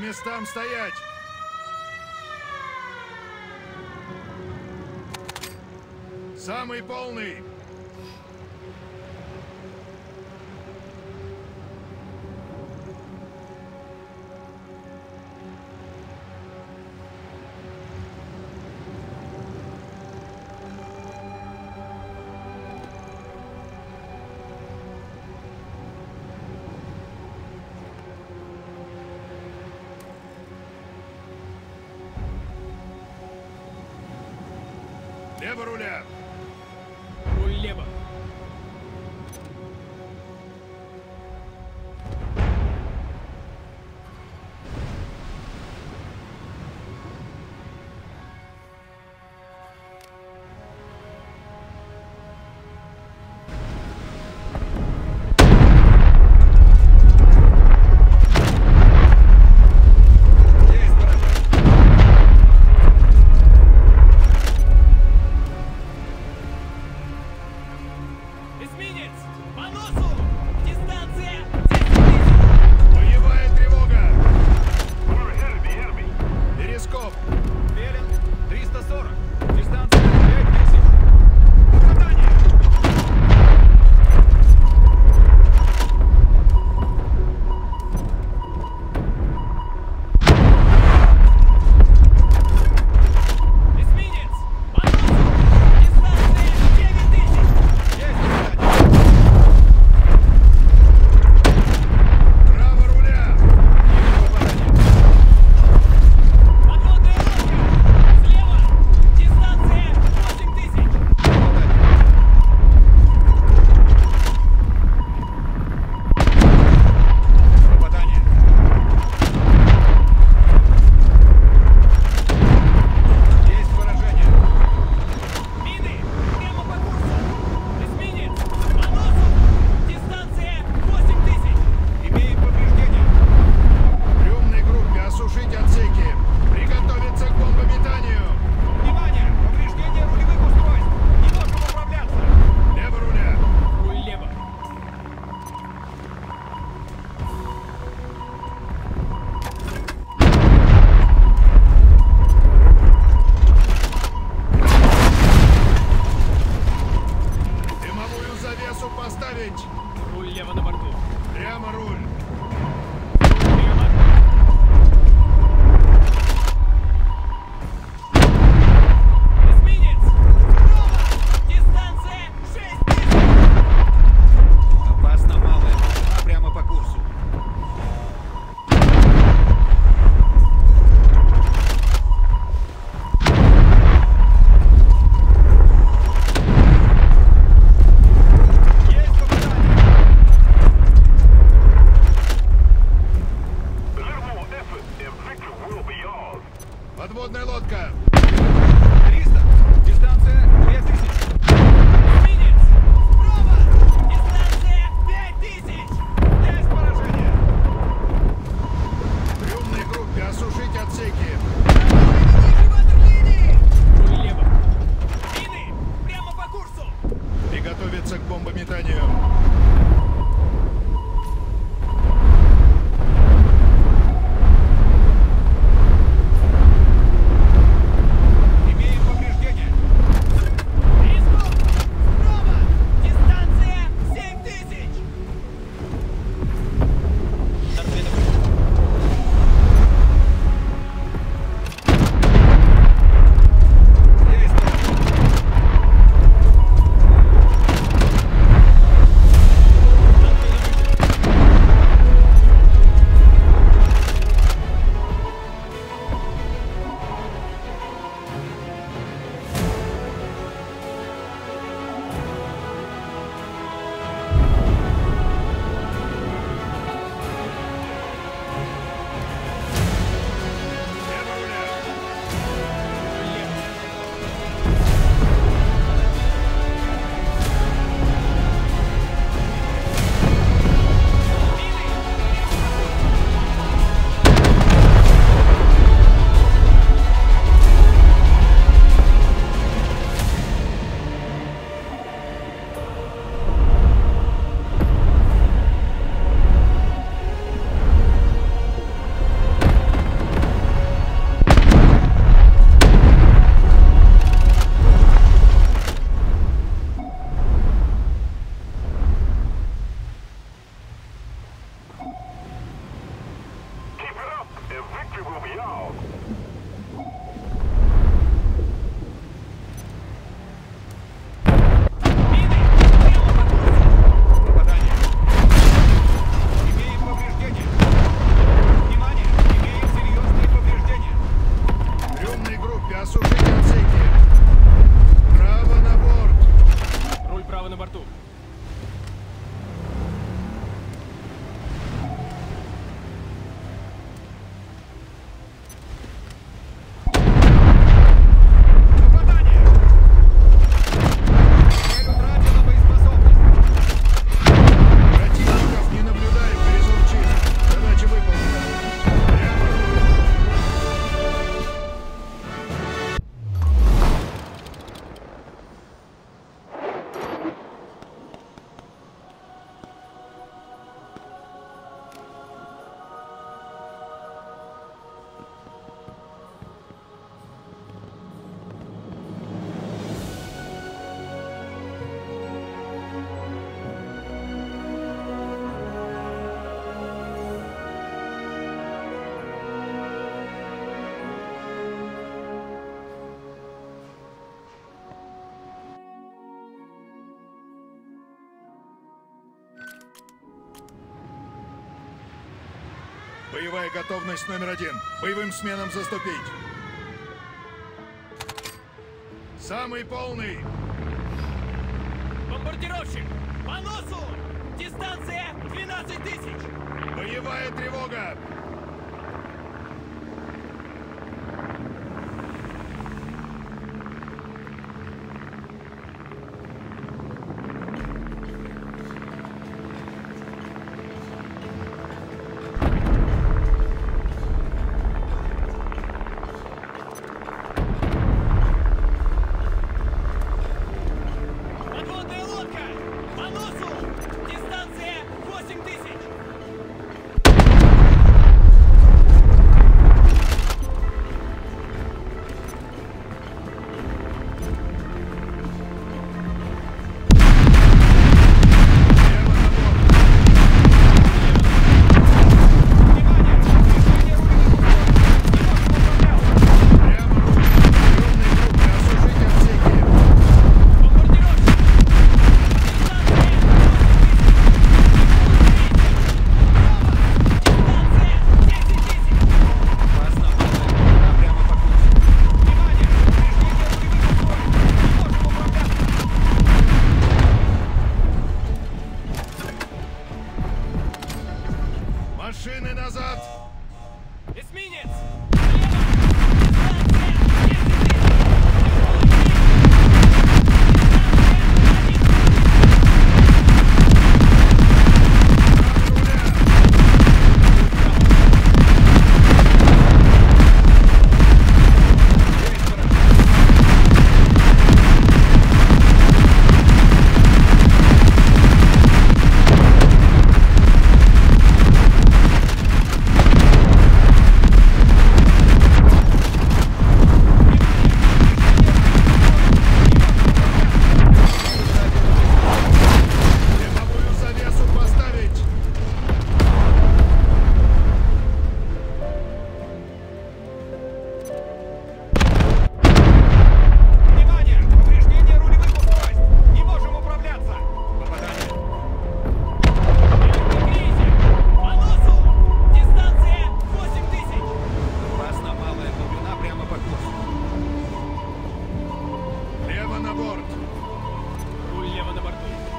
Местам стоять! Самый полный! Лево руля! Руль лево. Ставить! Руль лево на борту. Прямо руль. Группе осушить отсеки. Право на борт. Руль право на борту. Боевая готовность номер один. Боевым сменам заступить. Самый полный. Бомбардировщик! По носу! Дистанция 12 тысяч! Боевая тревога. на борт! Руль лево на борту.